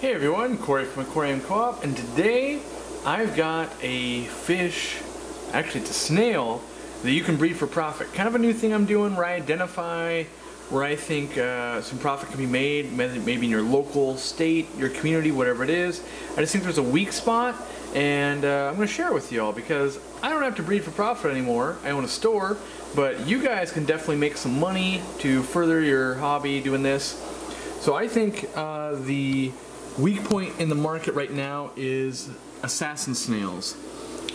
Hey everyone, Corey from Aquarium Co-op, and today I've got a fish, actually it's a snail, that you can breed for profit. Kind of a new thing I'm doing where I identify where I think uh, some profit can be made, maybe in your local state, your community, whatever it is. I just think there's a weak spot, and uh, I'm going to share it with y'all because I don't have to breed for profit anymore. I own a store, but you guys can definitely make some money to further your hobby doing this. So I think uh, the Weak point in the market right now is assassin snails.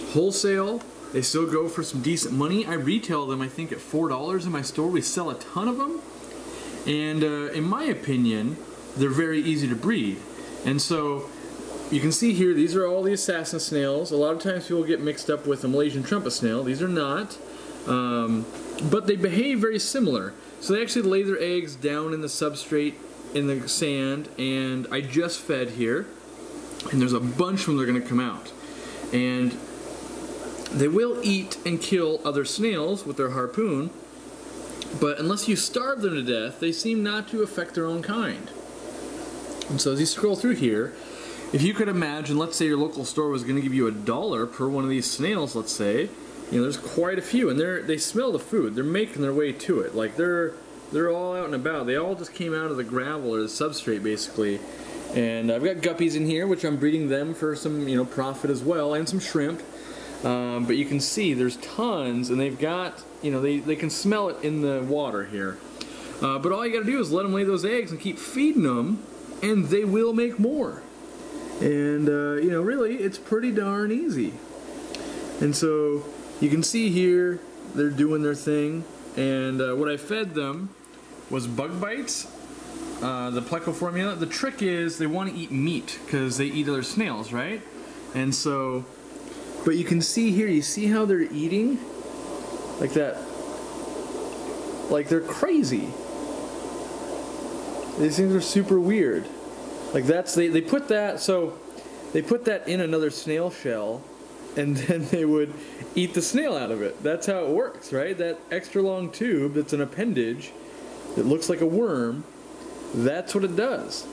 Wholesale, they still go for some decent money. I retail them, I think, at $4 in my store. We sell a ton of them. And uh, in my opinion, they're very easy to breed. And so you can see here, these are all the assassin snails. A lot of times people get mixed up with a Malaysian trumpet snail. These are not. Um, but they behave very similar. So they actually lay their eggs down in the substrate in the sand and I just fed here and there's a bunch of them that are going to come out. And they will eat and kill other snails with their harpoon but unless you starve them to death they seem not to affect their own kind. And so as you scroll through here if you could imagine let's say your local store was going to give you a dollar per one of these snails let's say you know there's quite a few and they're they smell the food they're making their way to it. Like they're they're all out and about. They all just came out of the gravel or the substrate basically. And I've got guppies in here, which I'm breeding them for some, you know, profit as well, and some shrimp. Um, but you can see there's tons, and they've got, you know, they, they can smell it in the water here. Uh, but all you gotta do is let them lay those eggs and keep feeding them, and they will make more. And, uh, you know, really, it's pretty darn easy. And so you can see here, they're doing their thing. And uh, what I fed them was bug bites, uh, the Pleco formula. The trick is they want to eat meat because they eat other snails, right? And so, but you can see here, you see how they're eating? Like that. Like they're crazy. These things are super weird. Like that's, they, they put that, so they put that in another snail shell and then they would eat the snail out of it. That's how it works, right? That extra long tube that's an appendage it looks like a worm, that's what it does.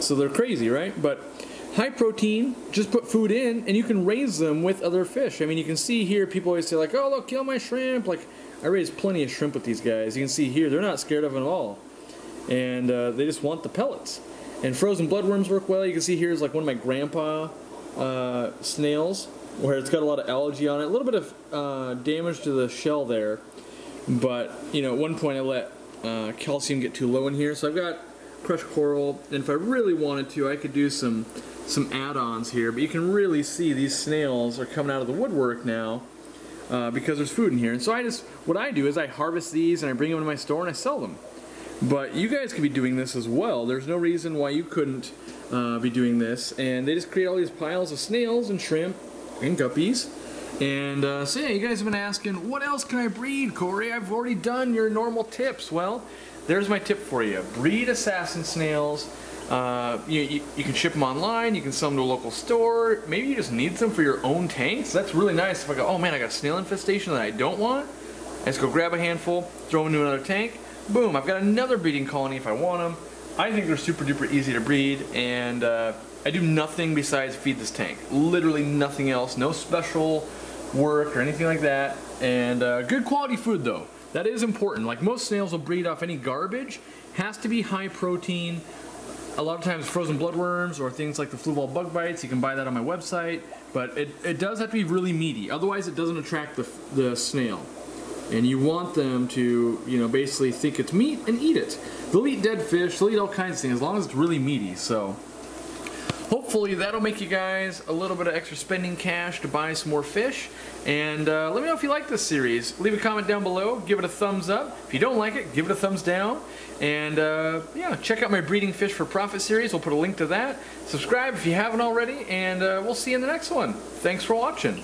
So they're crazy, right? But high protein, just put food in and you can raise them with other fish. I mean, you can see here people always say like, oh, they'll kill my shrimp. Like, I raise plenty of shrimp with these guys. You can see here, they're not scared of them at all. And uh, they just want the pellets. And frozen bloodworms work well. You can see here is like one of my grandpa uh, snails where it's got a lot of algae on it. A little bit of uh, damage to the shell there. But, you know, at one point I let uh, calcium get too low in here, so I've got crushed coral, and if I really wanted to, I could do some some add-ons here, but you can really see these snails are coming out of the woodwork now uh, because there's food in here. And so I just, what I do is I harvest these and I bring them to my store and I sell them. But you guys could be doing this as well. There's no reason why you couldn't uh, be doing this. And they just create all these piles of snails and shrimp and guppies and uh, so yeah, you guys have been asking, what else can I breed, Corey? I've already done your normal tips. Well, there's my tip for you. Breed assassin snails. Uh, you, you, you, can ship them online, you can sell them to a local store. Maybe you just need some for your own tanks. That's really nice if I go, oh man, I got a snail infestation that I don't want. I just go grab a handful, throw them into another tank. Boom, I've got another breeding colony if I want them. I think they're super duper easy to breed and uh, I do nothing besides feed this tank. Literally nothing else. No special work or anything like that. And uh, good quality food though. That is important. Like most snails will breed off any garbage. Has to be high protein. A lot of times frozen bloodworms or things like the fluval bug bites, you can buy that on my website. But it, it does have to be really meaty. Otherwise it doesn't attract the, the snail. And you want them to, you know, basically think it's meat and eat it. They'll eat dead fish, they'll eat all kinds of things as long as it's really meaty. So hopefully that'll make you guys a little bit of extra spending cash to buy some more fish. And uh, let me know if you like this series. Leave a comment down below. Give it a thumbs up. If you don't like it, give it a thumbs down. And uh, yeah, check out my Breeding Fish for Profit series. We'll put a link to that. Subscribe if you haven't already. And uh, we'll see you in the next one. Thanks for watching.